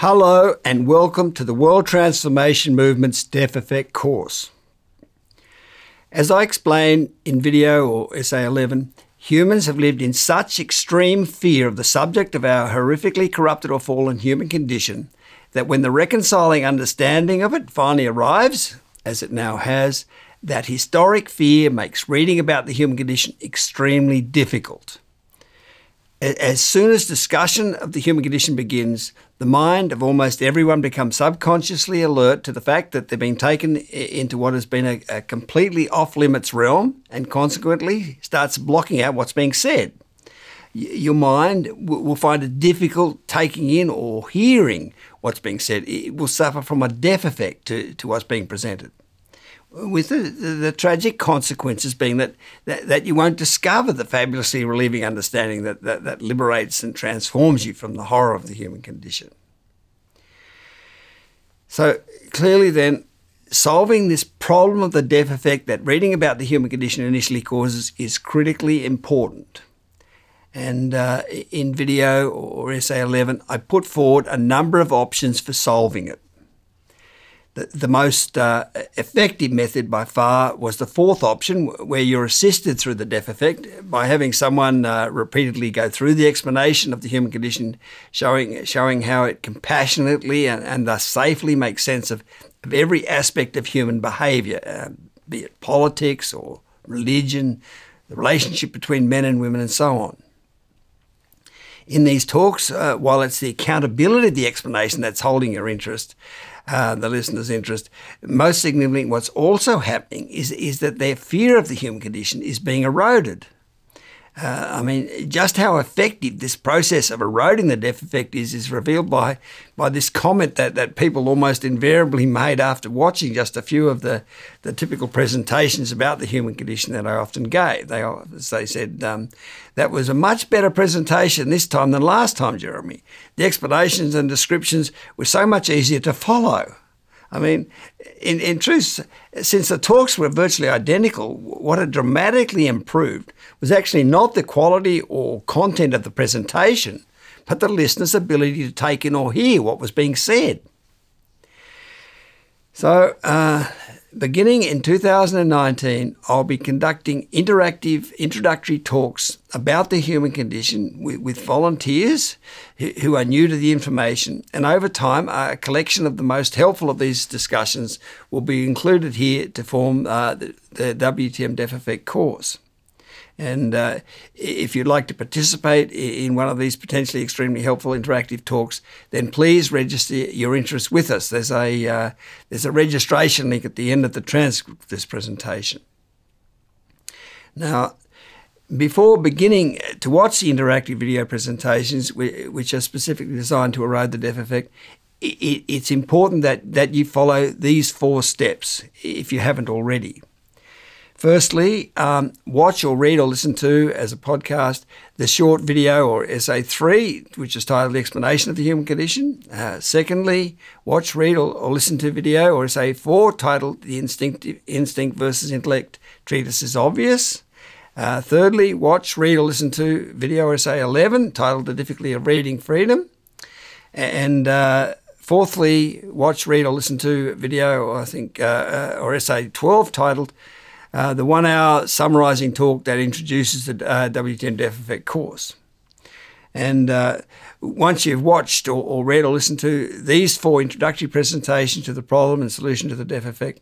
Hello and welcome to the World Transformation Movement's Deaf Effect course. As I explained in video or essay 11, humans have lived in such extreme fear of the subject of our horrifically corrupted or fallen human condition that when the reconciling understanding of it finally arrives, as it now has, that historic fear makes reading about the human condition extremely difficult. As soon as discussion of the human condition begins, the mind of almost everyone becomes subconsciously alert to the fact that they've been taken into what has been a, a completely off limits realm and consequently starts blocking out what's being said. Your mind will find it difficult taking in or hearing what's being said. It will suffer from a deaf effect to, to what's being presented with the, the, the, tragic consequences being that, that, that, you won't discover the fabulously relieving understanding that, that, that liberates and transforms you from the horror of the human condition. So clearly, then, solving this problem of the deaf effect that reading about the human condition initially causes is critically important. And uh, in video or essay 11, I put forward a number of options for solving it the, most uh, effective method by far was the fourth option, where you're assisted through the deaf effect by having someone uh, repeatedly go through the explanation of the human condition, showing showing how it compassionately and, and thus safely makes sense of, of every aspect of human behaviour, uh, be it politics or religion, the relationship between men and women, and so on in these talks, uh, while it's the accountability of the explanation that's holding your interest, uh, the listener's interest, most significantly, what's also happening is, is that their fear of the human condition is being eroded. Uh, I mean, just how effective this process of eroding the deaf effect is is revealed by by this comment that, that people almost invariably made after watching just a few of the, the typical presentations about the human condition that I often gave. They they said um, that was a much better presentation this time than last time, Jeremy. The explanations and descriptions were so much easier to follow. I mean, in, in truth, since the talks were virtually identical, what had dramatically improved was actually not the quality or content of the presentation, but the listener's ability to take in or hear what was being said. So, uh, beginning in 2019, I'll be conducting interactive introductory talks about the human condition with, with volunteers who, are new to the information. And over time, a collection of the most helpful of these discussions will be included here to form uh, the, the WTM Deaf Effect course. And uh, if you'd like to participate in one of these potentially extremely helpful interactive talks, then please register your interest with us. There's a uh, there's a registration link at the end of the transcript of this presentation. Now, before beginning to watch the interactive video presentations, which are specifically designed to erode the deaf effect, it's important that, that you follow these four steps if you haven't already. Firstly, um, watch or read or listen to as a podcast the short video or essay three, which is titled The Explanation of the Human Condition. Uh, secondly, watch, read, or, or, listen to video or essay four titled The Instinctive, Instinct versus Intellect Treatise is Obvious. Uh, thirdly, watch, read, or listen to video or essay 11 titled The Difficulty of Reading Freedom. And uh, fourthly, watch, read, or listen to video, I think, uh, uh, or essay 12 titled uh, the one hour summarising talk that introduces the uh, WTM Deaf Effect course. And uh, once you've watched or, or, read or listened to these four introductory presentations to the problem and solution to the deaf effect,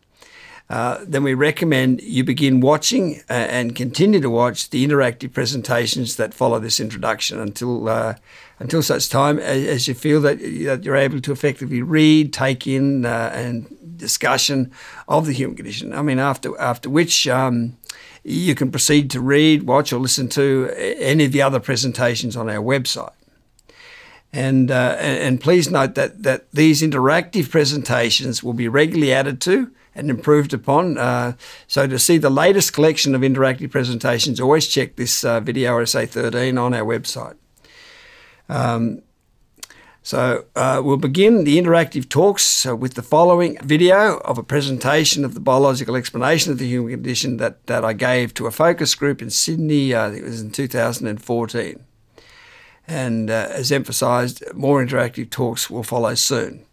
uh, then we recommend you begin watching uh, and continue to watch the interactive presentations that follow this introduction until uh, until such time as, as, you feel that, that you're able to effectively read, take in, uh, and discussion of the human condition. I mean, after after which um, you can proceed to read, watch, or listen to any of the other presentations on our website. And, uh, and please note that, that these interactive presentations will be regularly added to and improved upon. Uh, so to see the latest collection of interactive presentations, always check this uh, video or essay 13 on our website. Um, so uh, we'll begin the interactive talks uh, with the following video of a presentation of the biological explanation of the human condition that, that I gave to a focus group in Sydney, uh, I think it was in 2014. And uh, as emphasised, more interactive talks will follow soon.